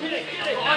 Get up!